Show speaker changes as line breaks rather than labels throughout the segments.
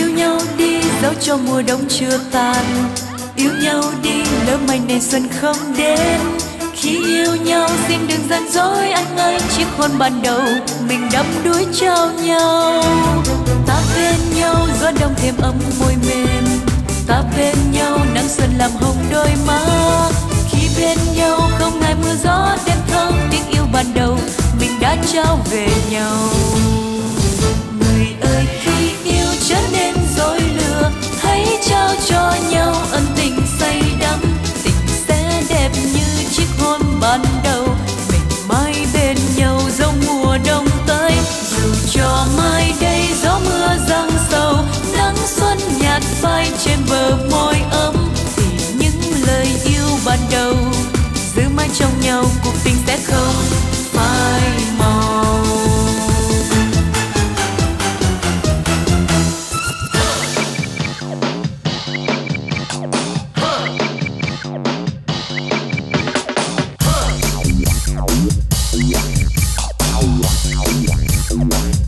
Yêu nhau đi giấu cho mùa đông chưa tàn yêu nhau đi, lỡ mai này xuân không đến. Khi yêu nhau, xin đừng gian dối, anh ơi, chiếc hôn ban đầu, mình đắm đuối trao nhau. Ta bên nhau, gió đông thêm ấm môi mềm. Ta bên nhau, nắng xuân làm hồng đôi má. Khi bên nhau, không ngại mưa gió, đêm thơm, tiếng yêu ban đầu, mình đã trao về nhau. Đâu giữ mãi trong nhau cuộc tình sẽ không phai màu Yeah.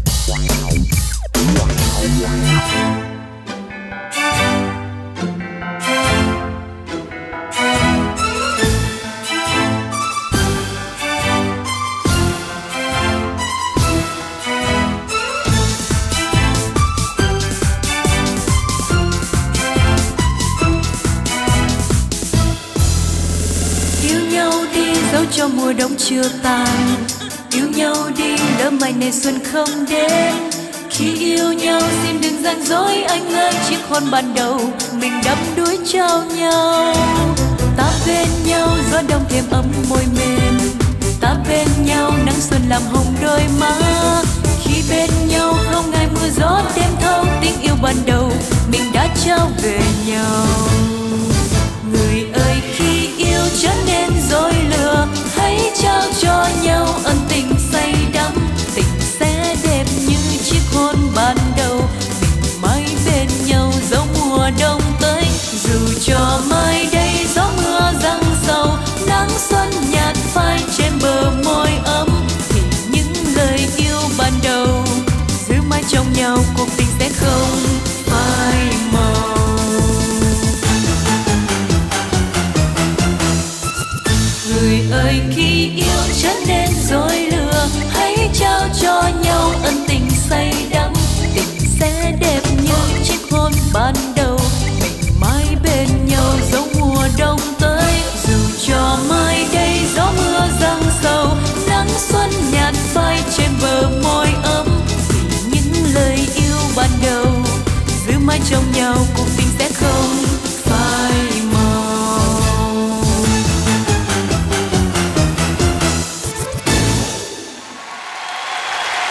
Cho mùa đông chưa tàn. Yêu nhau đi lỡ mai này xuân không đến. Khi yêu nhau, xin đừng gian dối, anh ơi, chiếc hôn ban đầu, mình đắm đuối trao nhau. Ta bên nhau, gió đông thêm ấm môi mềm. Ta bên nhau, nắng xuân làm hồng đôi má. Khi bên nhau, không ngại mưa gió, đêm thâu, tình yêu ban đầu, mình đã trao về nhau. Nhau cuộc tình sẽ không phai màu người ơi khi yêu não.